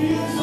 Yes.